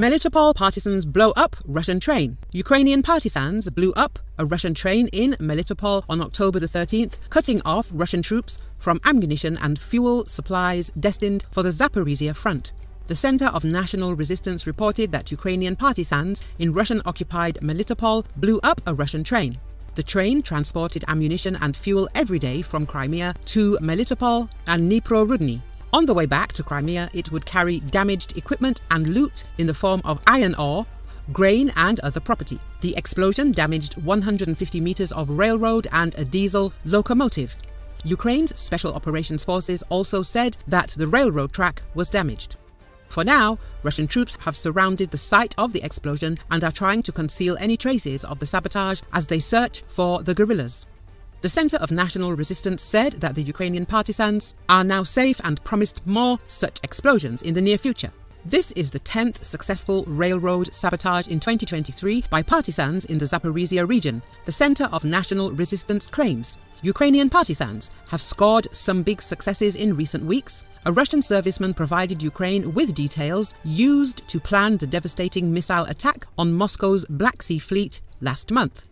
Melitopol partisans blow up Russian train. Ukrainian partisans blew up a Russian train in Melitopol on October the 13th, cutting off Russian troops from ammunition and fuel supplies destined for the Zaporizhia front. The Center of National Resistance reported that Ukrainian partisans in Russian-occupied Melitopol blew up a Russian train. The train transported ammunition and fuel every day from Crimea to Melitopol and Dnipro-Rudny. On the way back to Crimea, it would carry damaged equipment and loot in the form of iron ore, grain and other property. The explosion damaged 150 meters of railroad and a diesel locomotive. Ukraine's Special Operations Forces also said that the railroad track was damaged. For now, Russian troops have surrounded the site of the explosion and are trying to conceal any traces of the sabotage as they search for the guerrillas. The Center of National Resistance said that the Ukrainian partisans are now safe and promised more such explosions in the near future. This is the 10th successful railroad sabotage in 2023 by partisans in the Zaporizhia region, the Center of National Resistance claims. Ukrainian partisans have scored some big successes in recent weeks. A Russian serviceman provided Ukraine with details used to plan the devastating missile attack on Moscow's Black Sea Fleet last month.